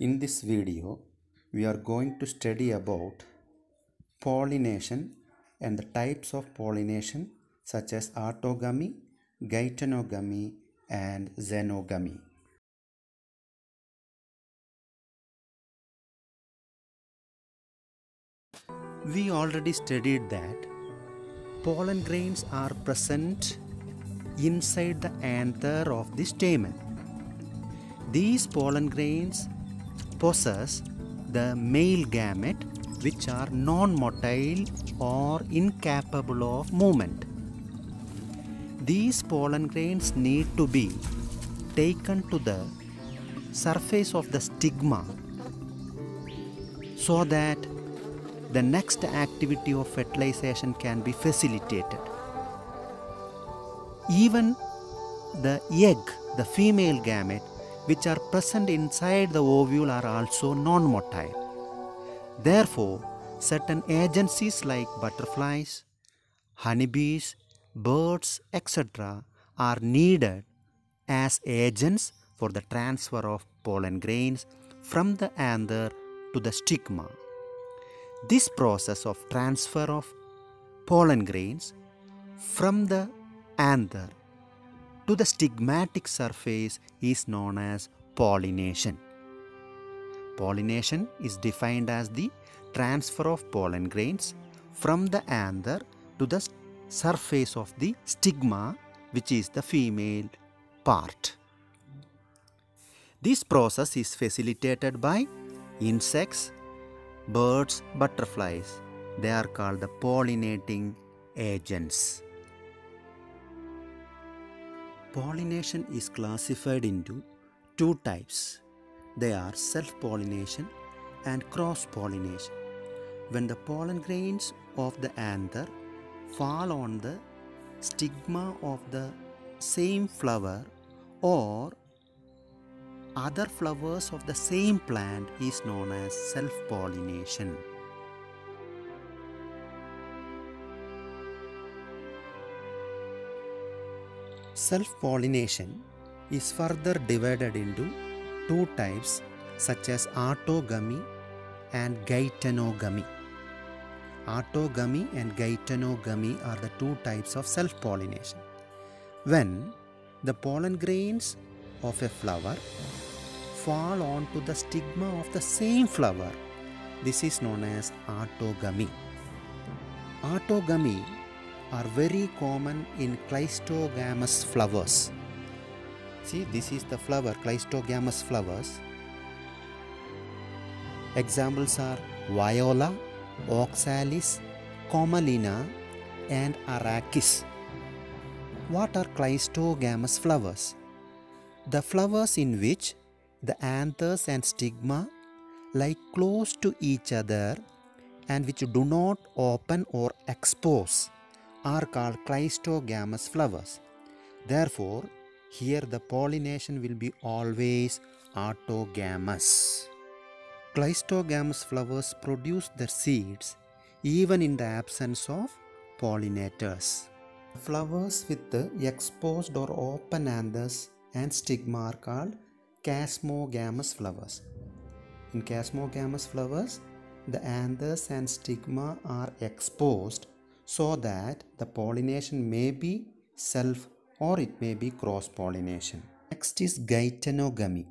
In this video, we are going to study about pollination and the types of pollination such as autogamy, geitonogamy and xenogamy. We already studied that pollen grains are present inside the anther of the stamen. These pollen grains possess the male gamete which are non-motile or incapable of movement. These pollen grains need to be taken to the surface of the stigma so that the next activity of fertilization can be facilitated. Even the egg, the female gamete, which are present inside the ovule are also non-motile. Therefore, certain agencies like butterflies, honeybees, birds, etc. are needed as agents for the transfer of pollen grains from the anther to the stigma. This process of transfer of pollen grains from the anther to the stigmatic surface is known as pollination. Pollination is defined as the transfer of pollen grains from the anther to the surface of the stigma which is the female part. This process is facilitated by insects, birds, butterflies. They are called the pollinating agents. Pollination is classified into two types. They are self-pollination and cross-pollination. When the pollen grains of the anther fall on the stigma of the same flower or other flowers of the same plant is known as self-pollination. Self-pollination is further divided into two types such as autogamy and geitonogamy. Autogamy and geitonogamy are the two types of self-pollination. When the pollen grains of a flower fall onto the stigma of the same flower, this is known as autogamy. Autogamy are very common in cleistogamous flowers. See, this is the flower, cleistogamous flowers. Examples are viola, oxalis, commelina, and arachis. What are cleistogamous flowers? The flowers in which the anthers and stigma lie close to each other and which do not open or expose are called cleistogamous flowers. Therefore, here the pollination will be always autogamous. Cleistogamous flowers produce their seeds even in the absence of pollinators. Flowers with the exposed or open anthers and stigma are called chasmogamous flowers. In chasmogamous flowers, the anthers and stigma are exposed so that the pollination may be self or it may be cross pollination. Next is geitonogamy.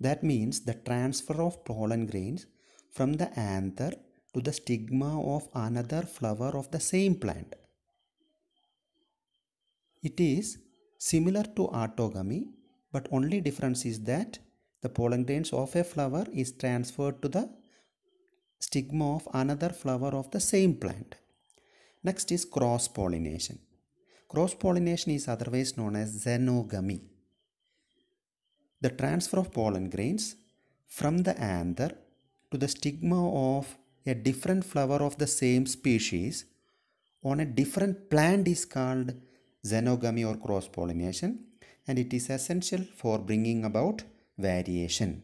That means the transfer of pollen grains from the anther to the stigma of another flower of the same plant. It is similar to autogamy but only difference is that the pollen grains of a flower is transferred to the stigma of another flower of the same plant. Next is cross pollination. Cross pollination is otherwise known as xenogamy. The transfer of pollen grains from the anther to the stigma of a different flower of the same species on a different plant is called xenogamy or cross pollination and it is essential for bringing about variation.